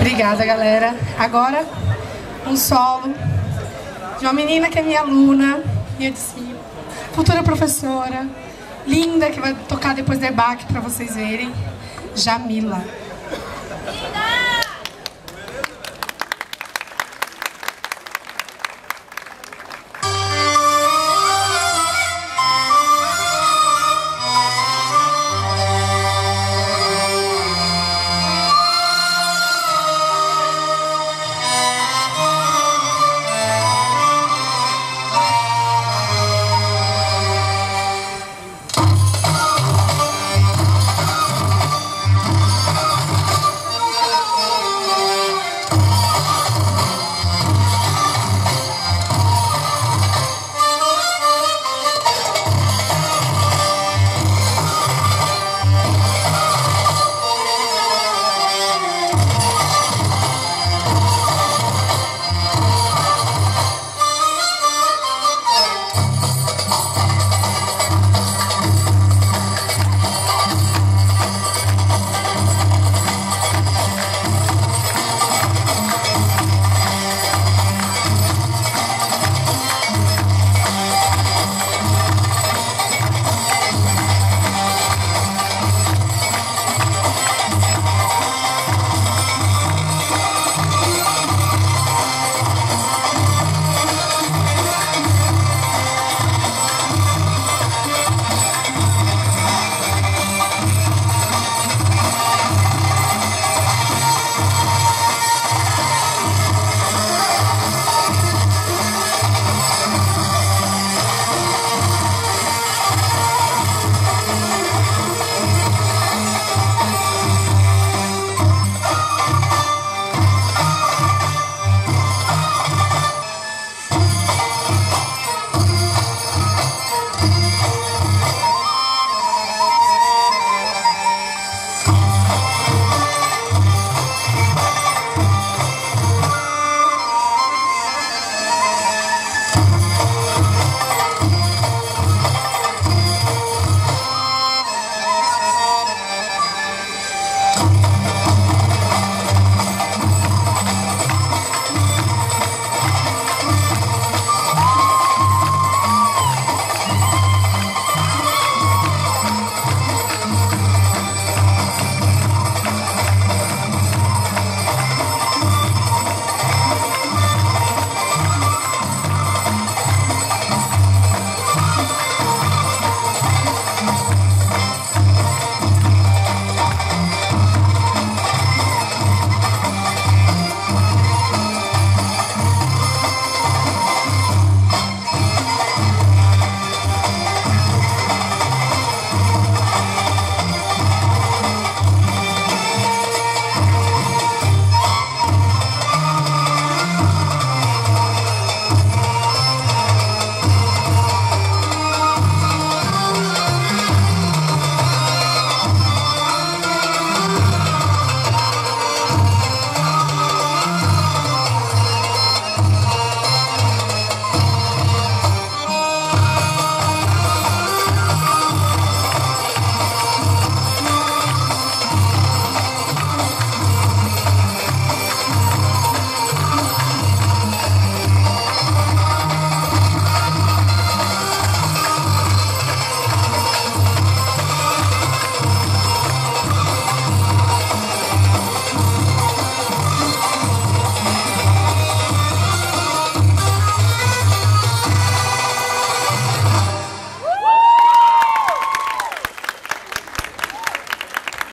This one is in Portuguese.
Obrigada, galera. Agora, um solo de uma menina que é minha aluna, minha discípula, futura professora, linda, que vai tocar depois do EBAC para vocês verem, Jamila. Linda!